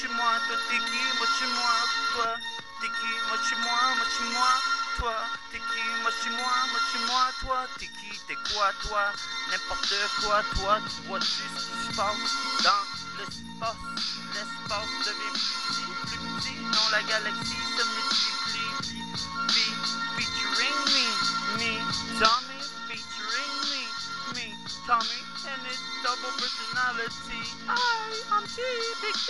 chez moi, toi t'es qui, moi chez moi, toi. T'es qui, moi chez moi, moi chez moi, toi. T'es qui, moi chez moi, moi chez moi, toi. T'es qui, t'es quoi, toi, n'importe quoi, toi, tu vois-tu ce qui se passe dans l'espace, l'espace personality, I, I'm T, big T,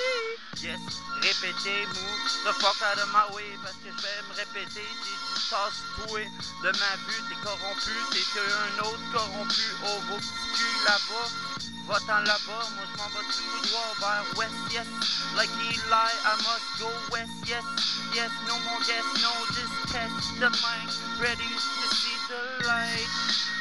yes, répétez, move the fuck out of my way, parce que je vais me répéter, j'ai dit tasse-toi de ma vue, t'es corrompu, t'es un autre corrompu, oh, vos petits culs là-bas, va-t'en là-bas, moi je m'en vais tout droit vers west, yes, like Eli, I must go west, yes, yes, no more guess, no, just test the mind, ready to see the light,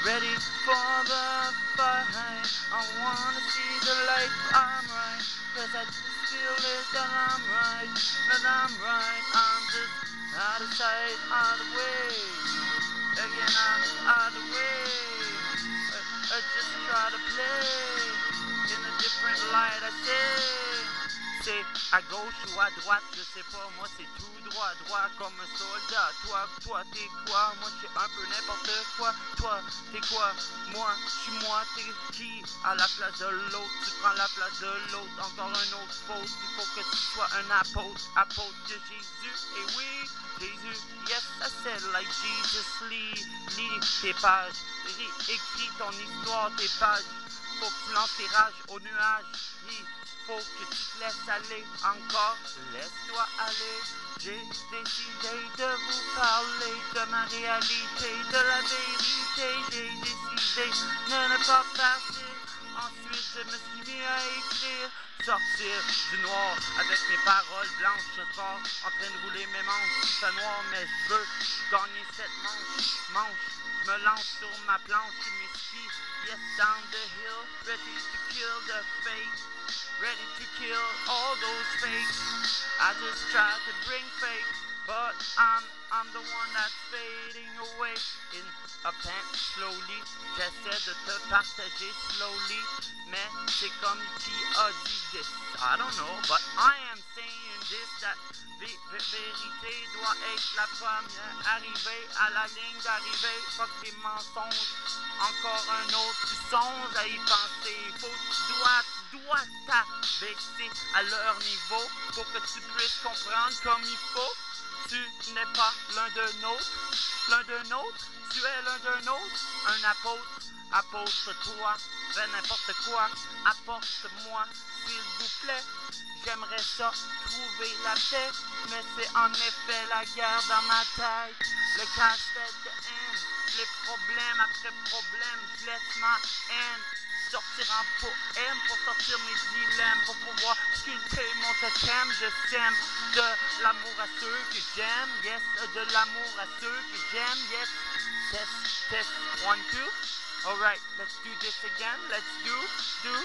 ready for the fight, I wanna see the light, I'm right, cause I just feel it that I'm right, that I'm right, I'm just out of sight, out of way, again I'm out of way, I, I just try to play in a different light, I say. À gauche ou à droite, je sais pas, moi c'est tout droit, droit comme un soldat. Toi, toi, t'es quoi? Moi je suis un peu n'importe quoi. Toi, t'es quoi? Moi, je suis moi, t'es qui? À la place de l'autre, tu prends la place de l'autre. Encore un autre faute, il faut que tu sois un apôtre, apôtre de Jésus. Et oui, Jésus, yes, I said like Jesus, lis, lis tes pages, Ris- écris ton histoire, tes pages. Faut que tu lances tes rages au nuage. Il faut que tu te laisses aller encore. Laisse-toi aller. J'ai décidé de vous parler de ma réalité, de la vérité. J'ai décidé de ne pas passer. Ensuite, je me suis mis à écrire. Sortir du noir avec mes paroles blanches ce soir. En train de rouler mes manches. Tout ça noir, mais je veux gagner cette manche. Manche. Je me lance sur ma planche, mes skis. Yes, down the hill, ready to kill the fate, ready to kill all those fakes. I just try to bring fate, but I'm I'm the one that's fading away in a pant slowly. J'essaie de te partager slowly, mais c'est comme qui a dit this. I don't know, but I am saying this that vé- vérité doit être la première arrivée à la ligne d'arrivée. Fuck les mensonges. Encore un autre, tu songes à y penser. Dois, t'abaisser à leur niveau pour que tu puisses comprendre comme il faut. Tu n'es pas l'un de nôtre, l'un de nôtre, tu es l'un de nôtre, un apôtre, apôtre-toi, fais n'importe quoi, apporte-moi, s'il vous plaît. J'aimerais ça trouver la paix, mais c'est en effet la guerre dans ma tête. Le casse-tête de haine, les problèmes après problèmes, je laisse ma haine sortir en poème pour sortir mes dilemmes, pour pouvoir sculpter mon totem. Je sème de l'amour à ceux que j'aime, yes, de l'amour à ceux que j'aime, yes. Test, test, one, two. Alright, let's do this again. Let's do, do.